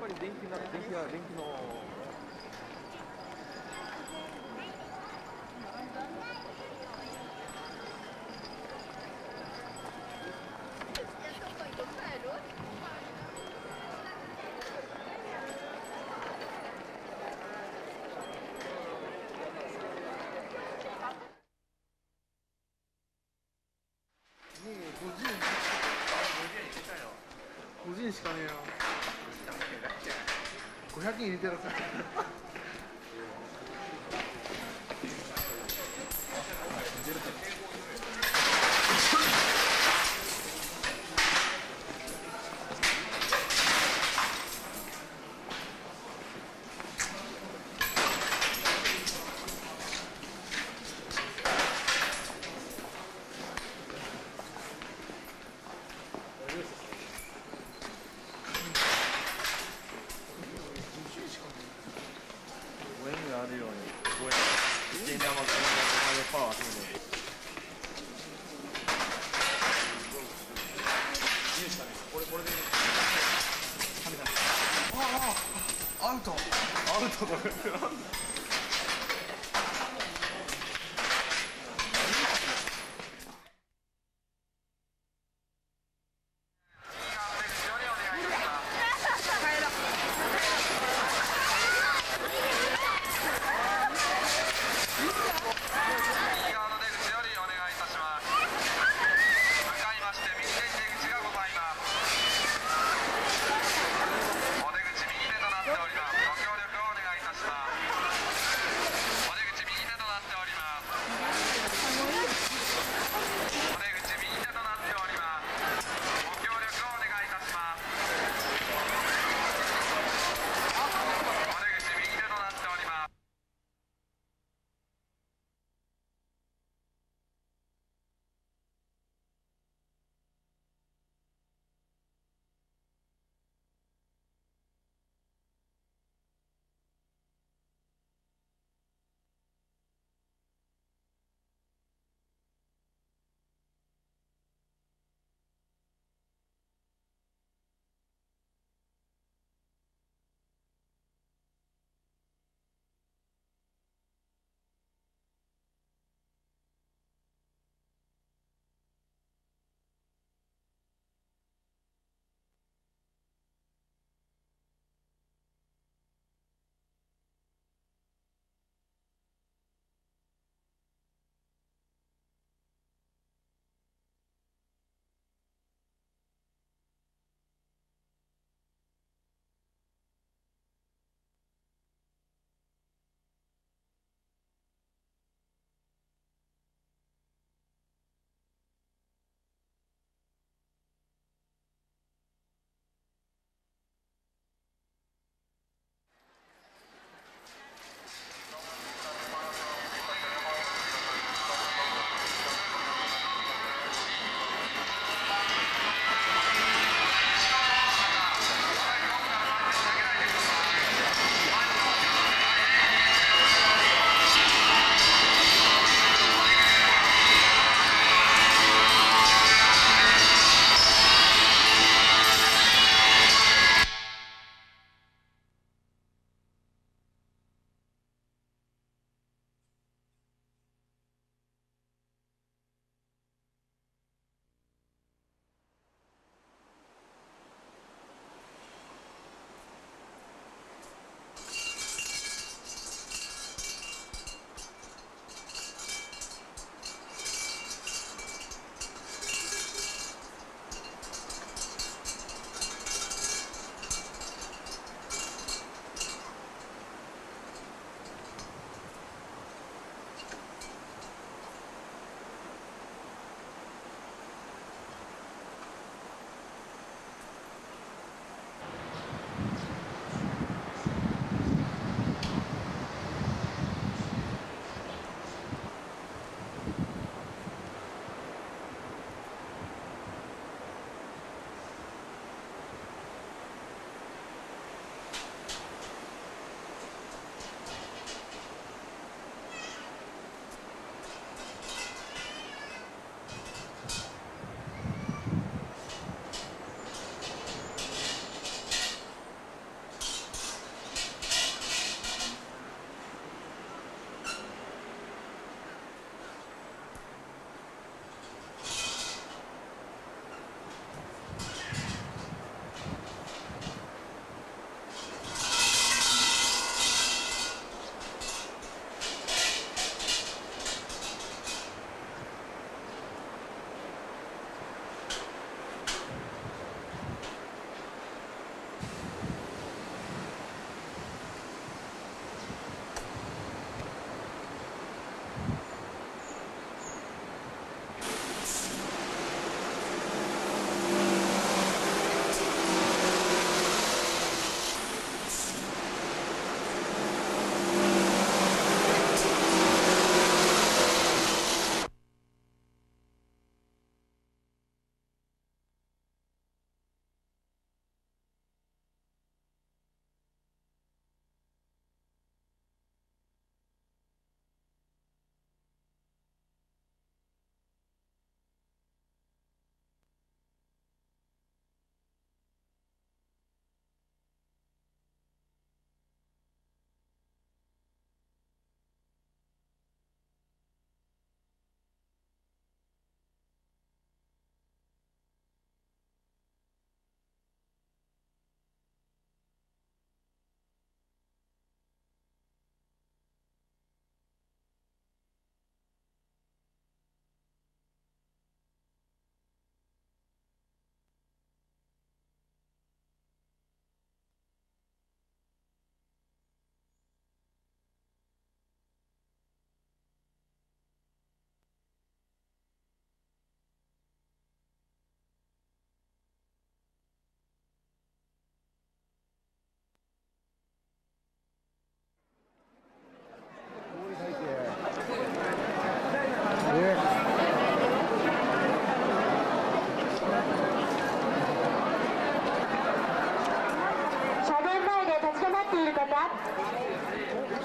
ぱり電気な電気は電気の。50人しかねえよ。500円入れてやろうか。あっ。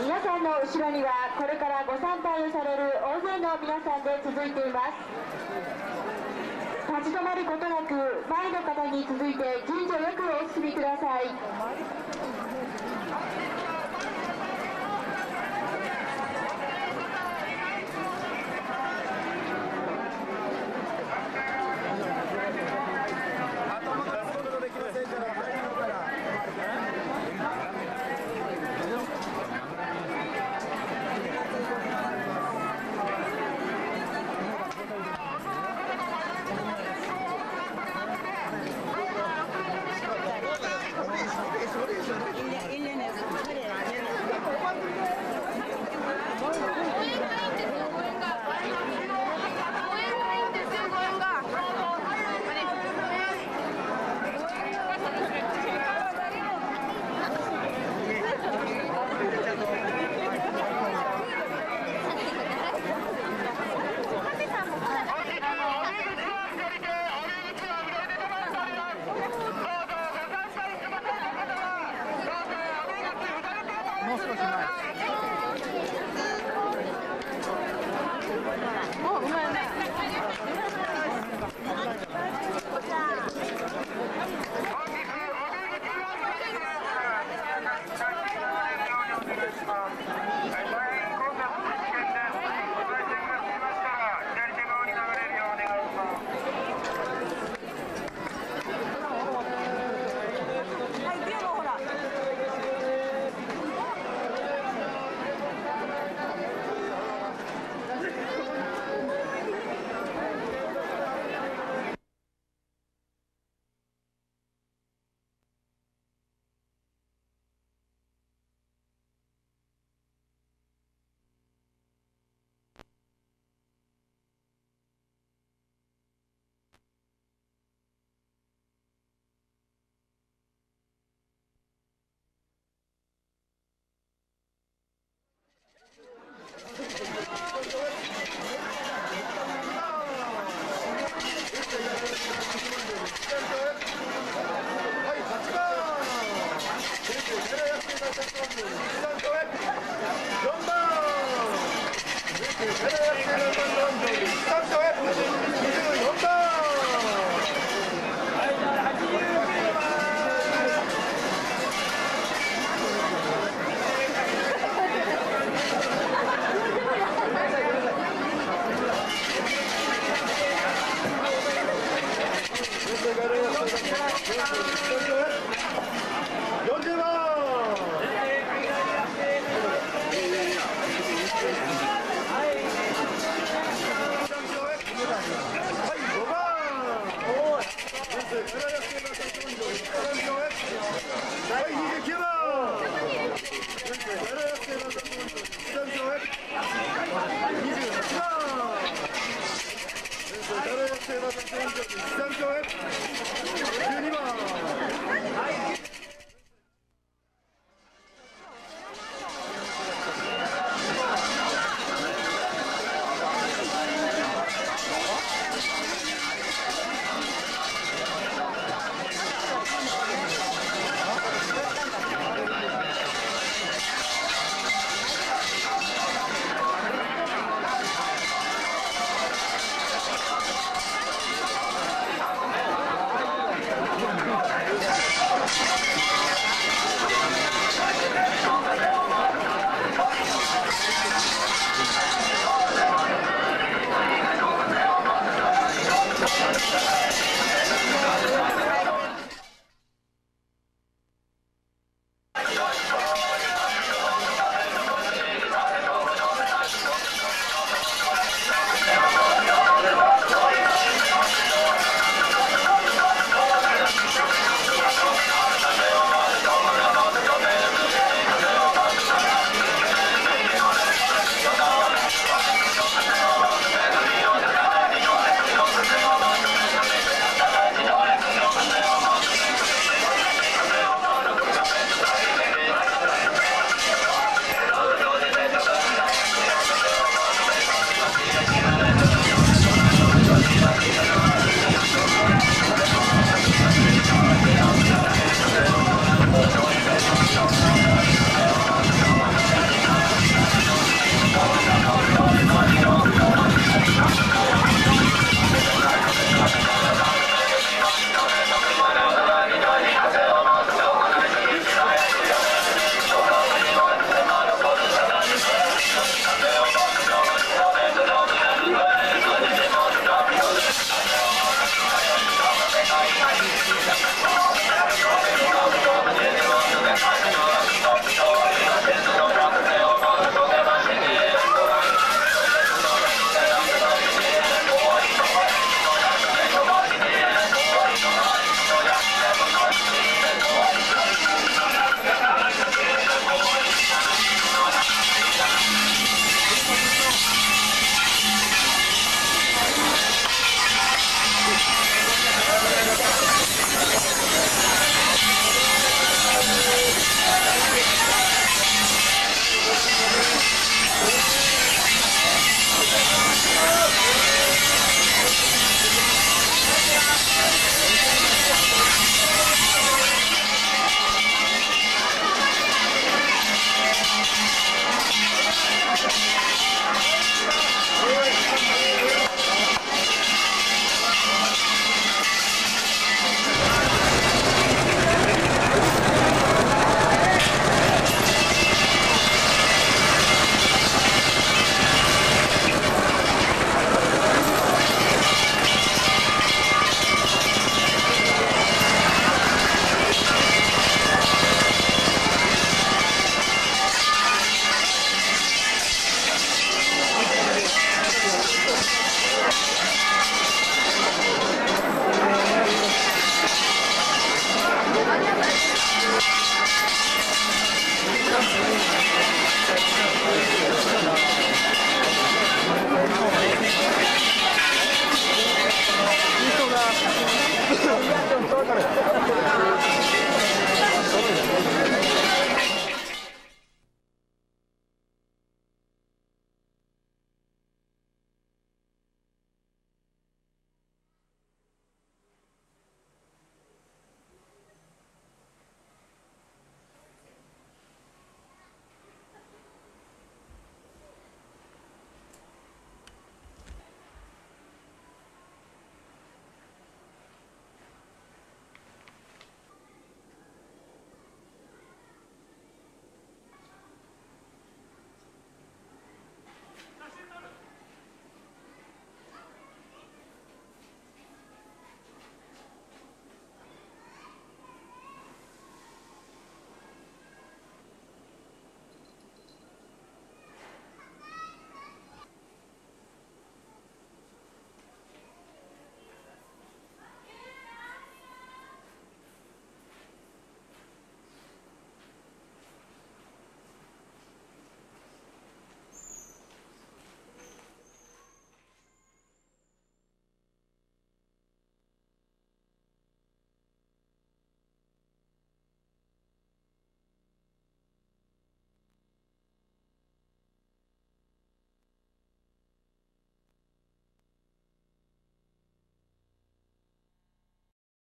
皆さんの後ろにはこれからご参拝をされる大勢の皆さんで続いています。立ち止まることなく前の方に続いて順序よくお進みください。